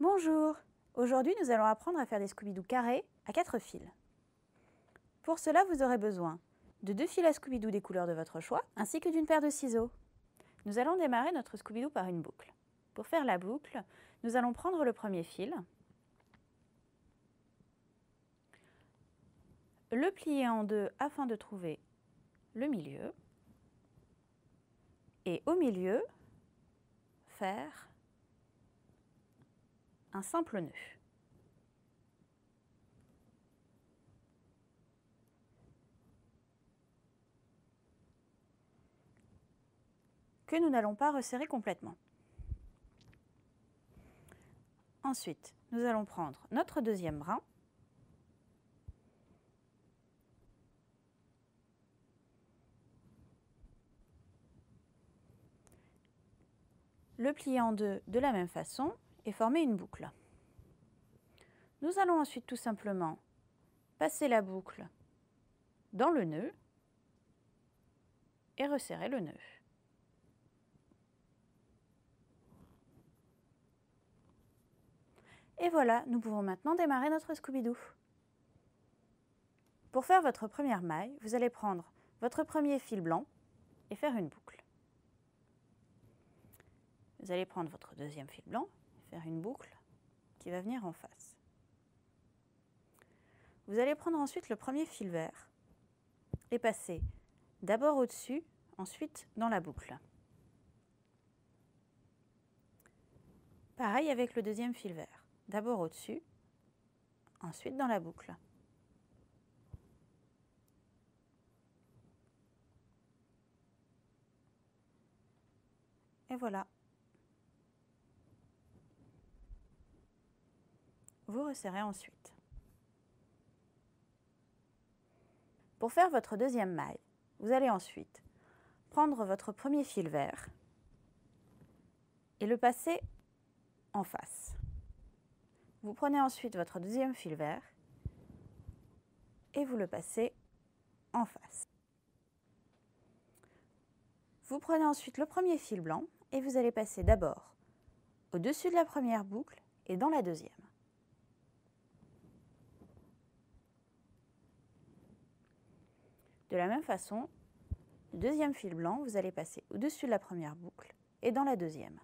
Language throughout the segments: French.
Bonjour Aujourd'hui, nous allons apprendre à faire des Scooby-Doo carrés à 4 fils. Pour cela, vous aurez besoin de deux fils à Scooby-Doo des couleurs de votre choix, ainsi que d'une paire de ciseaux. Nous allons démarrer notre Scooby-Doo par une boucle. Pour faire la boucle, nous allons prendre le premier fil, le plier en deux afin de trouver le milieu, et au milieu, faire un simple nœud. que nous n'allons pas resserrer complètement. Ensuite, nous allons prendre notre deuxième brin le plier en deux de la même façon et former une boucle. Nous allons ensuite tout simplement passer la boucle dans le nœud et resserrer le nœud. Et voilà, nous pouvons maintenant démarrer notre Scooby-Doo. Pour faire votre première maille, vous allez prendre votre premier fil blanc et faire une boucle. Vous allez prendre votre deuxième fil blanc une boucle qui va venir en face. Vous allez prendre ensuite le premier fil vert et passer d'abord au-dessus, ensuite dans la boucle. Pareil avec le deuxième fil vert. D'abord au-dessus, ensuite dans la boucle. Et voilà. Vous resserrez ensuite. Pour faire votre deuxième maille, vous allez ensuite prendre votre premier fil vert et le passer en face. Vous prenez ensuite votre deuxième fil vert et vous le passez en face. Vous prenez ensuite le premier fil blanc et vous allez passer d'abord au-dessus de la première boucle et dans la deuxième. De la même façon, le deuxième fil blanc, vous allez passer au-dessus de la première boucle et dans la deuxième.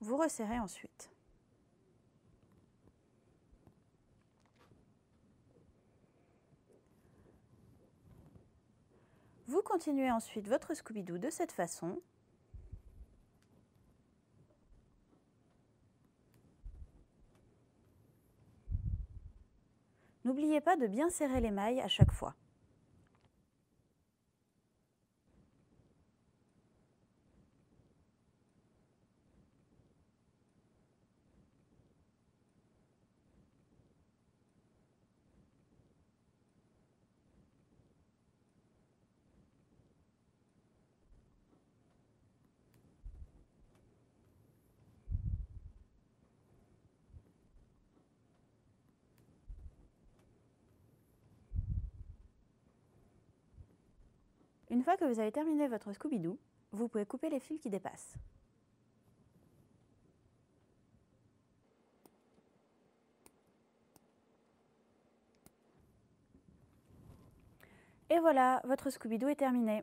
Vous resserrez ensuite. Vous continuez ensuite votre Scooby-Doo de cette façon N'oubliez pas de bien serrer les mailles à chaque fois. Une fois que vous avez terminé votre Scooby-Doo, vous pouvez couper les fils qui dépassent. Et voilà, votre Scooby-Doo est terminé.